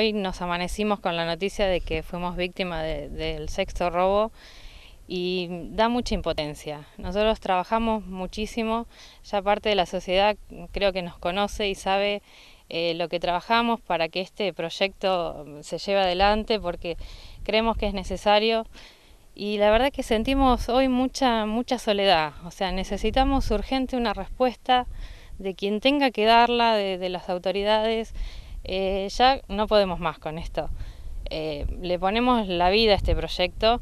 Hoy nos amanecimos con la noticia de que fuimos víctimas del sexto robo y da mucha impotencia. Nosotros trabajamos muchísimo, ya parte de la sociedad creo que nos conoce y sabe eh, lo que trabajamos para que este proyecto se lleve adelante porque creemos que es necesario y la verdad que sentimos hoy mucha mucha soledad, o sea, necesitamos urgente una respuesta de quien tenga que darla, de, las autoridades, eh, ya no podemos más con esto. Eh, le ponemos la vida a este proyecto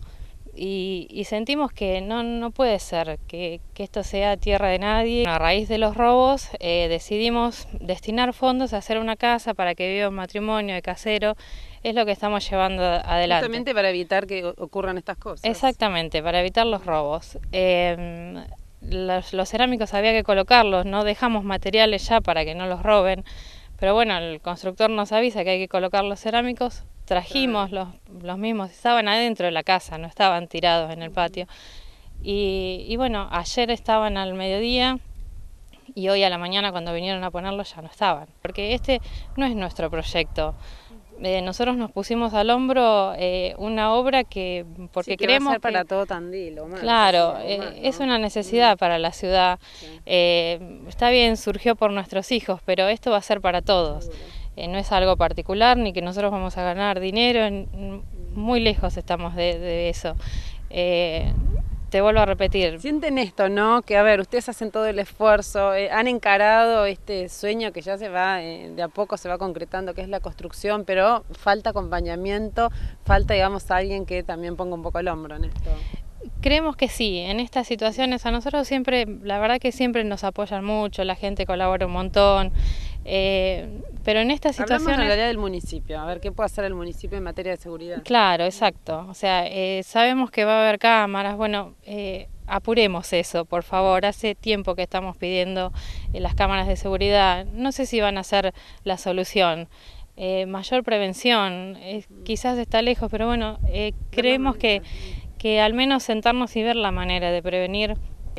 y, sentimos que no, no puede ser que, esto sea tierra de nadie. A raíz de los robos eh, decidimos destinar fondos a hacer una casa para que viva un matrimonio de casero. Es lo que estamos llevando adelante. Justamente para evitar que ocurran estas cosas. Exactamente, para evitar los robos. Em, los, los cerámicos había que colocarlos, no dejamos materiales ya para que no los roben. Pero bueno, el constructor nos avisa que hay que colocar los cerámicos, trajimos los, los mismos, estaban adentro de la casa, no estaban tirados en el patio. Y, y, bueno, ayer estaban al mediodía y hoy a la mañana cuando vinieron a ponerlos ya no estaban. Porque este no es nuestro proyecto. Eh, nosotros nos pusimos al hombro eh, una obra que, porque creemos ser para todo Tandil, claro, eh, es una necesidad mm. para la ciudad. está bien, surgió por nuestros hijos, pero esto va a ser para todos. no es algo particular ni que nosotros vamos a ganar dinero. muy lejos estamos de, de eso te vuelvo a repetir. Sienten esto, ¿no? Que a ver, ustedes hacen todo el esfuerzo, eh, han encarado este sueño que ya se va, eh, de a poco se va concretando, que es la construcción, pero falta acompañamiento, falta, digamos, alguien que también ponga un poco el hombro en esto. Creemos que sí, en estas situaciones a nosotros siempre, la verdad que siempre nos apoyan mucho, la gente colabora un montón, eh, pero en estas situaciones... Hablamos en realidad del municipio, a ver qué puede hacer el municipio en materia de seguridad. Claro, exacto, o sea, eh, sabemos que va a haber cámaras, bueno, eh, apuremos eso, por favor, hace tiempo que estamos pidiendo las cámaras de seguridad, no sé si van a ser la solución. mayor prevención, quizás está lejos, pero bueno, creemos que que al menos sentarnos y ver la manera de prevenir.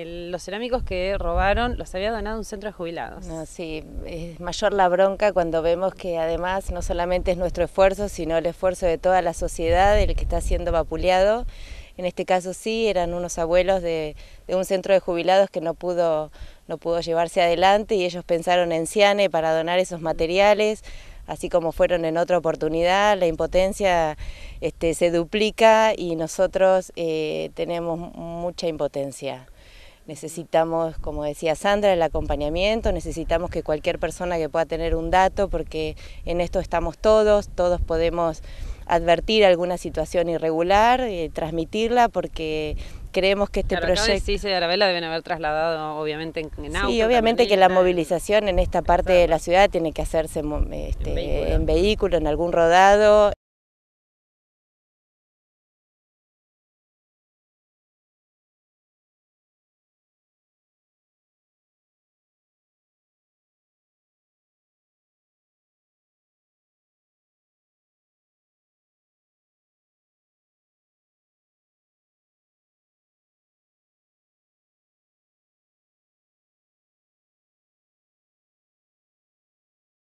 Los cerámicos que robaron los había donado un centro de jubilados. sí, es mayor la bronca cuando vemos que además no solamente es nuestro esfuerzo, sino el esfuerzo de toda la sociedad, el que está siendo vapuleado. En este caso sí, eran unos abuelos de, de un centro de jubilados que no pudo, no pudo llevarse adelante y ellos pensaron en Ciane para donar esos materiales así como fueron en otra oportunidad, la impotencia este, se duplica y nosotros eh, tenemos mucha impotencia. Necesitamos, como decía Sandra, el acompañamiento, necesitamos que cualquier persona que pueda tener un dato, porque en esto estamos todos, todos podemos advertir alguna situación irregular, eh, transmitirla, porque creemos que este proyecto... Sí, de Arabella deben haber trasladado obviamente en, auto. Sí, obviamente que la movilización en esta parte de la ciudad tiene que hacerse este, en, vehículo. en algún rodado.